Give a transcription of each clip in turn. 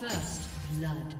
First blood.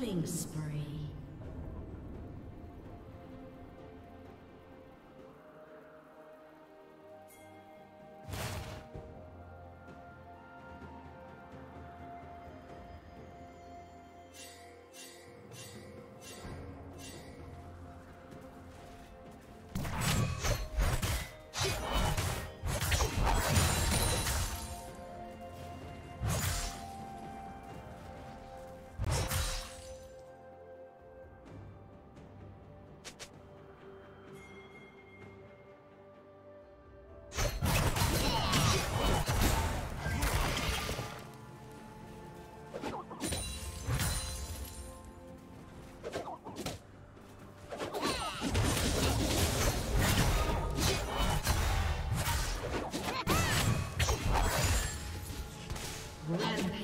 Killing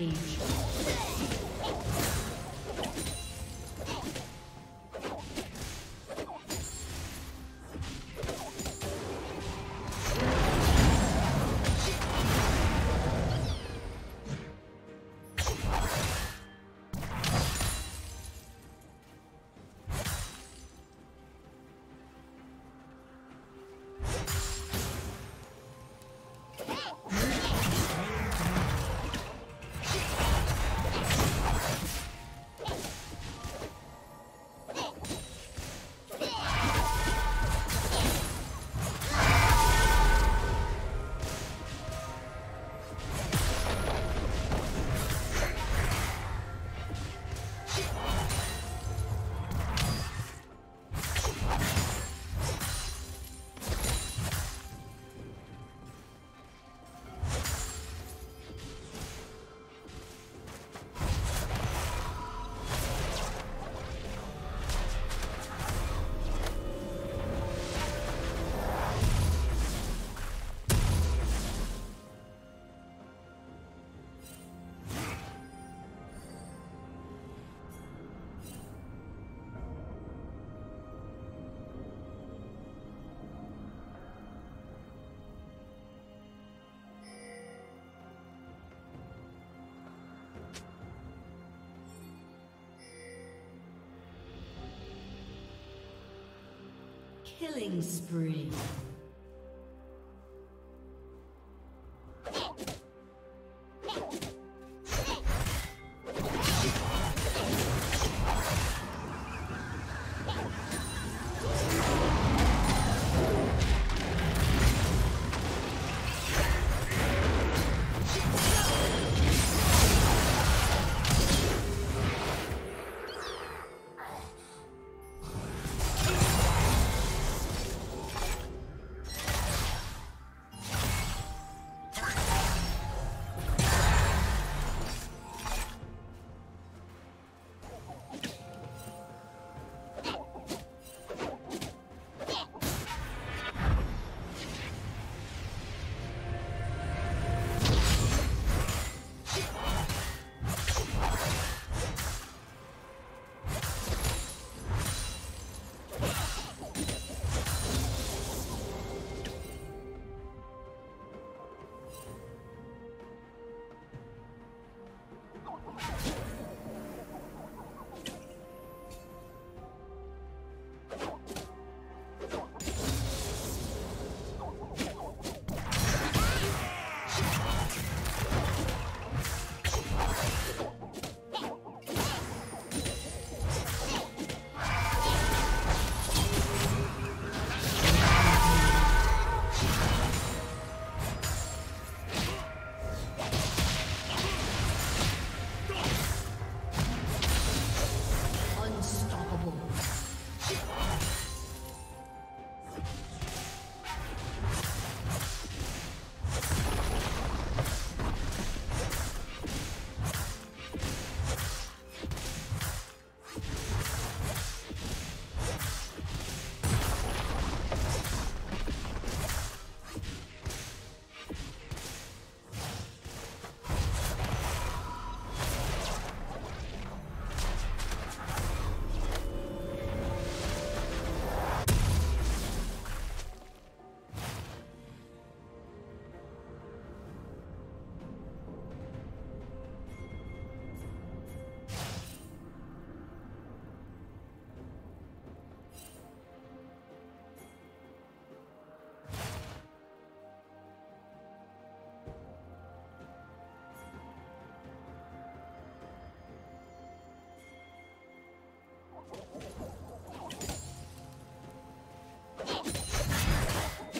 Rampage. Killing spree.